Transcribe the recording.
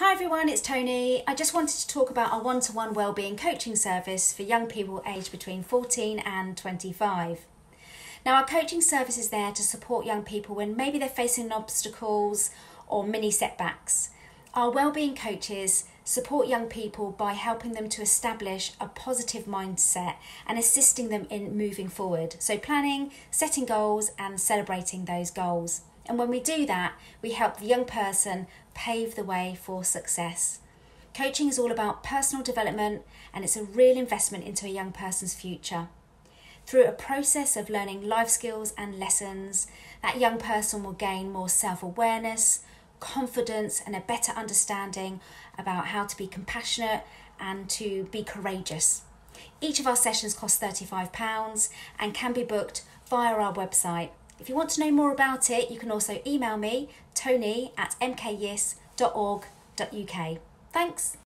Hi everyone, it's Toni. I just wanted to talk about our one to one wellbeing coaching service for young people aged between 14 and 25. Now, our coaching service is there to support young people when maybe they're facing obstacles or mini setbacks. Our wellbeing coaches support young people by helping them to establish a positive mindset and assisting them in moving forward. So, planning, setting goals, and celebrating those goals. And when we do that, we help the young person pave the way for success. Coaching is all about personal development and it's a real investment into a young person's future. Through a process of learning life skills and lessons, that young person will gain more self awareness, confidence, and a better understanding about how to be compassionate and to be courageous. Each of our sessions costs £35 and can be booked via our website if you want to know more about it, you can also email me, toni at mkyis.org.uk. Thanks.